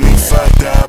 me fucked up.